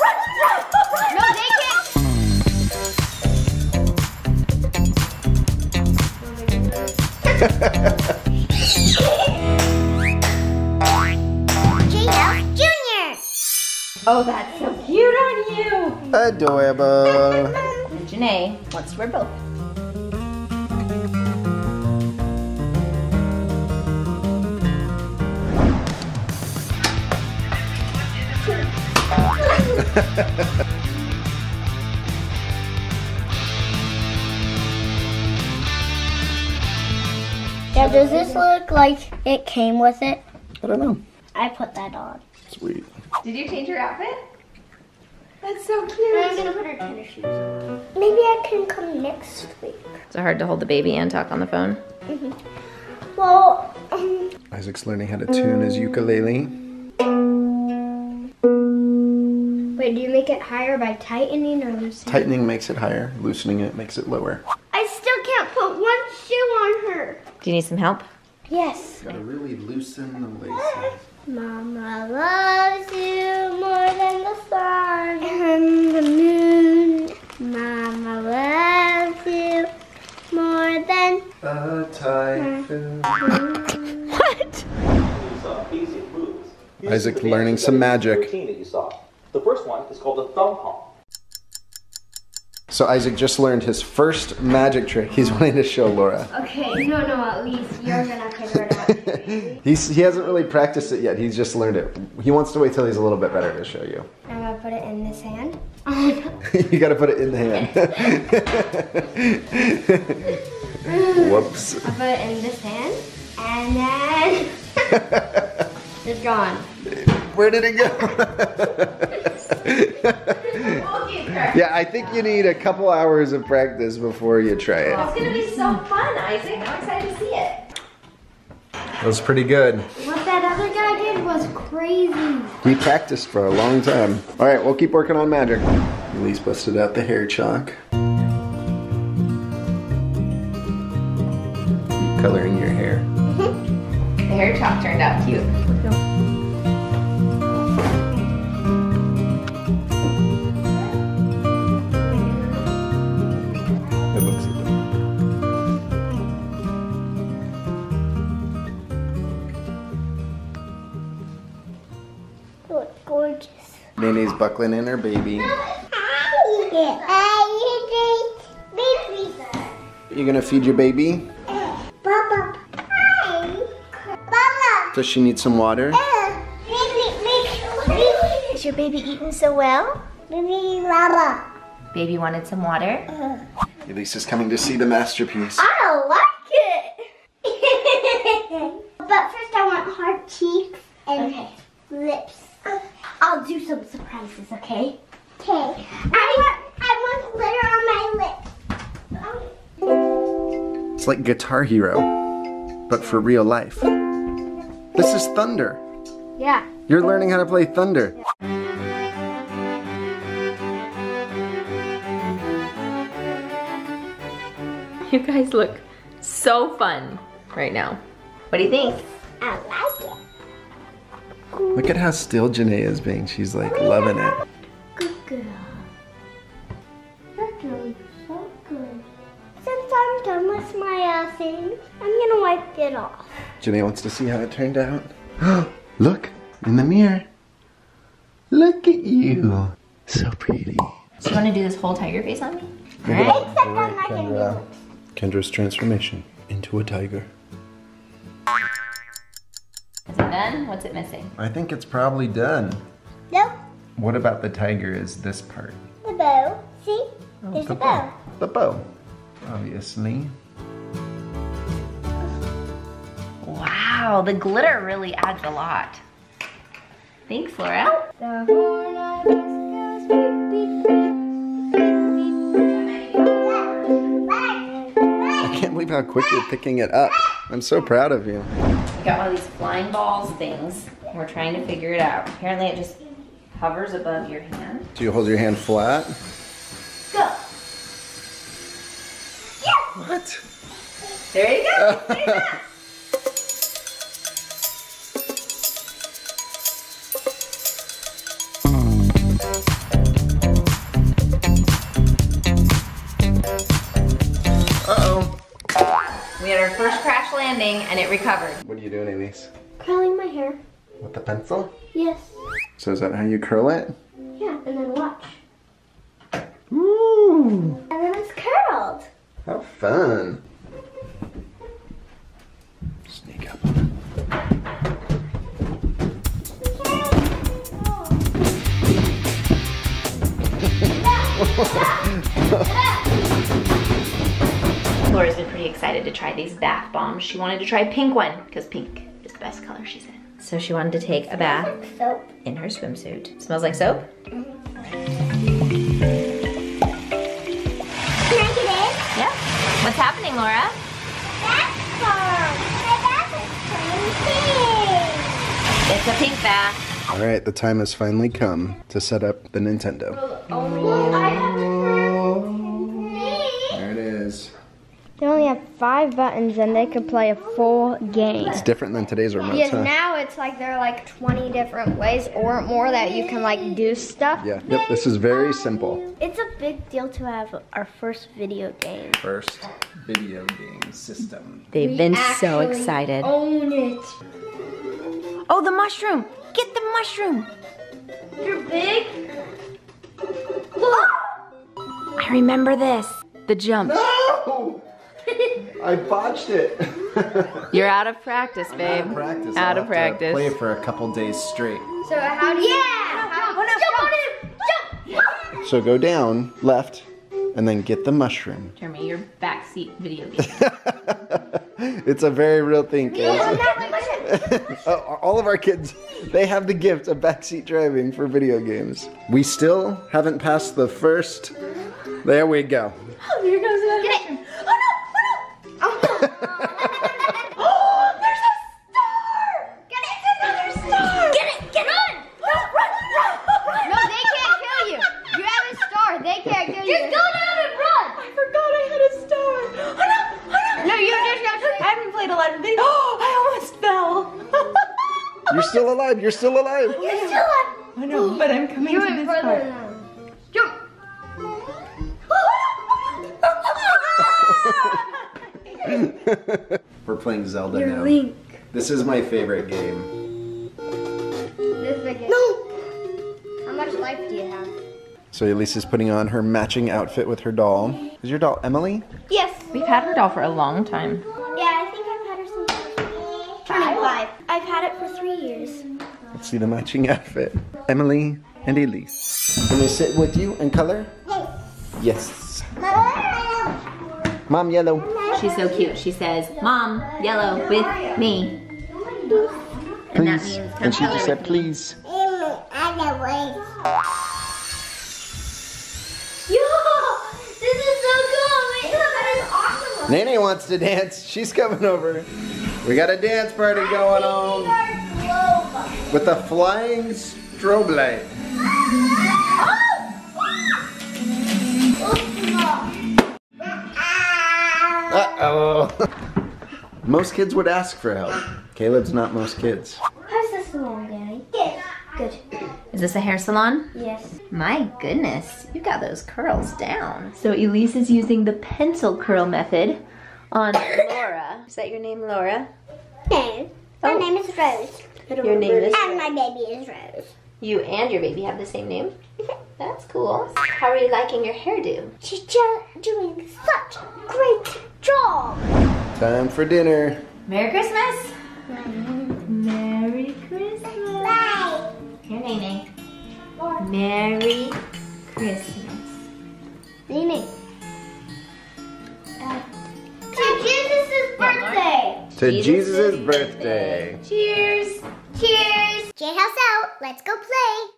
run, run. No, they can't. JF Junior. Oh, that's so cute on you. Adorable. Janae wants to wear both. Yeah, does this look like it came with it? I don't know. I put that on. Sweet. Did you change your outfit? That's so I'm cute. gonna put her tennis shoes on. Maybe I can come next week. Is it hard to hold the baby and talk on the phone? Well, um, Isaac's learning how to tune his ukulele. Higher by tightening or loosening? Tightening makes it higher, loosening it makes it lower. I still can't put one shoe on her. Do you need some help? Yes. Gotta really loosen the laces. Mama loves you more than the sun and the moon. Mama loves you more than. A typhoon. What? Some easy moves. Isaac learning some magic. Routine that you saw. The first one is called the thumb palm. So Isaac just learned his first magic trick. He's wanting to show Laura. Okay, no, no, at least you're gonna figure it out. He's, he hasn't really practiced it yet. He's just learned it. He wants to wait till he's a little bit better to show you. I'm gonna put it in this hand. you gotta put it in the hand. Whoops. I put it in this hand, and then it's gone. Where did it go? yeah, I think you need a couple hours of practice before you try it. It's gonna be so fun, Isaac. I'm excited to see it. That was pretty good. What that other guy did was crazy. He practiced for a long time. All right, we'll keep working on magic. Elise busted out the hair chalk. Keep coloring your hair. The hair chalk turned out cute. Nene's buckling in her baby. You gonna feed your baby? Baba. Hi. Baba. Does she need some water? Is your baby eating so well? Baby Baba. Baby wanted some water. Elise is coming to see the masterpiece. I like it. but first I want hard cheeks and lips. I'll do some surprises, okay? Okay. I want I want glitter on my lips. It's like Guitar Hero, but for real life. This is Thunder. Yeah. You're learning how to play Thunder. You guys look so fun right now. What do you think? I like it. Look at how still Janae is being. She's like loving it. Good girl. You're doing so good. Since I'm done with my uh, thing, I'm gonna wipe it off. Janae wants to see how it turned out. Look in the mirror. Look at you. So pretty. So you want to do this whole tiger face on me? Look Except. I'm not gonna do Kendra. it. Kendra's transformation into a tiger. Is it done? What's it missing? I think it's probably done. Nope. What about the tiger is this part? The bow. See? Oh, There's the a bow. The bow. Obviously. Wow, the glitter really adds a lot. Thanks, Laura. Oh. The horn of goes beep, beep, beep, I can't believe how quick you're picking it up. I'm so proud of you. Got one of these flying balls things. We're trying to figure it out. Apparently it just hovers above your hand. Do you hold your hand flat? Go. Yeah. What? There you go. landing and it recovered. What are you doing, Elise? Curling my hair. With the pencil? Yes. So is that how you curl it? Yeah, and then watch. Ooh, And then it's curled. how fun. These bath bombs. She wanted to try pink one because pink is the best color, she said. So she wanted to take a bath Soap. in her swimsuit. Smells like soap? Mm-hmm. Can I get in? Yeah. What's happening, Laura? That's fun. My bath is It's a pink bath. All right, the time has finally come to set up the Nintendo. Well, They only have five buttons and they could play a full game. It's different than today's remote, Because huh? now it's like there are like 20 different ways or more that you can like do stuff. Yeah, yep, this is very simple. It's a big deal to have our first video game. First video game system. They've been so excited. Own it. Oh, the mushroom! Get the mushroom! You're big. I remember this. The jump. No! I botched it. You're out of practice, babe. Out of practice. Out I'll of have to practice. Play for a couple days straight. So how do you? Yeah. How, Jump on it. Jump. So go down, left, and then get the mushroom. Jeremy, your backseat video game. it's a very real thing, kids. Uh, All of our kids, they have the gift of backseat driving for video games. We still haven't passed the first. There we go. Here You're still alive. You're still alive. You're still on. I know, but I'm coming You to this further part. Jump. We're playing Zelda Your now. Link. This is my favorite game. This is a game. No. How much life do you have? So Elise is putting on her matching outfit with her doll. Is your doll Emily? Yes. We've had her doll for a long time. Yeah, I think I've had her since turning five. I've had it for three years. Let's see the matching outfit. Emily and Elise. Can they sit with you and color? Yes. yes. Mom, yellow. She's so cute. She says, Mom, yellow with me. Please. means come And she just said, please. Yo, this is so cool. Wait, that is awesome. Nene wants to dance. She's coming over. We got a dance party going on with a flying strobe light. Uh-oh. most kids would ask for help. Caleb's not most kids. How's this one going? Yes. Good. Is this a hair salon? Yes. My goodness, you got those curls down. So Elise is using the pencil curl method on Laura. Is that your name, Laura? No. My Oh. name is Rose. Your name is? And my baby is Rose. You and your baby have the same name? That's cool. How are you liking your hairdo? She's just doing such a great job. Time for dinner. Merry Christmas! Merry Christmas! Bye. Here, Nene. Merry Christmas. Nene. Uh, to Jesus' birthday. To Jesus' Jesus' birthday. Cheers! Cheers. J House out. Let's go play.